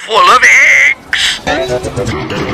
full of eggs.